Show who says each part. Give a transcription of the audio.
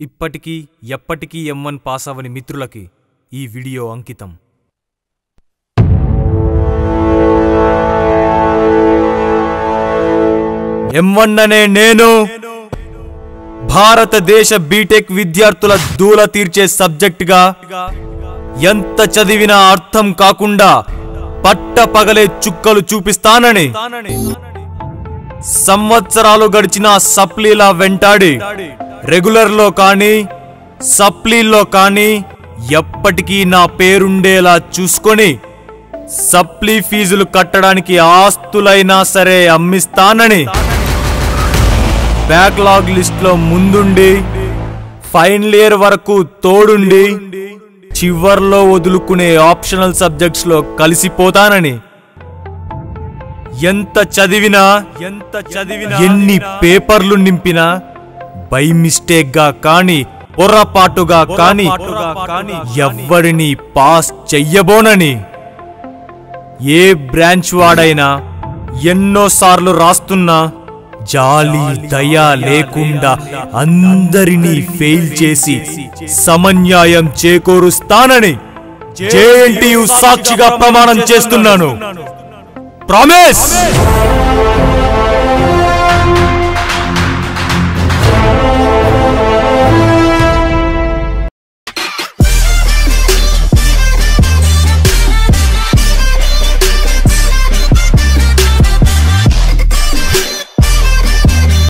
Speaker 1: ఇప్పటికీ ఎప్పటికీ M1 pass అవని మిత్రులకి ఈ వీడియో అంకితం. ఎంవన్ అనే నేను భారతదేశ బీటెక్ విద్యార్థుల దూల తీర్చే సబ్జెక్టుగా ఎంత చదివినా అర్థం కాకుండా పట్ట పగలే చుక్కలు చూపిస్తానని సంవత్సరాలు గడిచిన సప్లీల వెంటాడి రెగ్యులర్లో కానీ సప్లీల్లో కానీ ఎప్పటికీ నా పేరుండేలా చూసుకొని సప్లీ ఫీజులు కట్టడానికి ఆస్తులైనా సరే అమ్మిస్తానని బ్యాక్లాగ్ లిస్ట్లో ముందుండి ఫైనల్ ఇయర్ వరకు తోడుండి చివర్లో వదులుకునే ఆప్షనల్ సబ్జెక్ట్స్లో కలిసిపోతానని. ఎంత చదివినా ఎంత చదివినా ఎన్ని పేపర్లు నింపినా బై మిస్టేక్గా కానీ పొరపాటుగా కానీ ఎవ్వరిని పాస్ చెయ్యబోనని. ఏ బ్రాంచ్ వాడైనా ఎన్నోసార్లు రాస్తున్నా జాలి దయ లేకుండా అందరినీ ఫెయిల్ చేసి సమన్యాయం చేకూరుస్తానని జేఎన్టీయు సాక్షిగా ప్రమాణం చేస్తున్నాను. ప్రామిస్!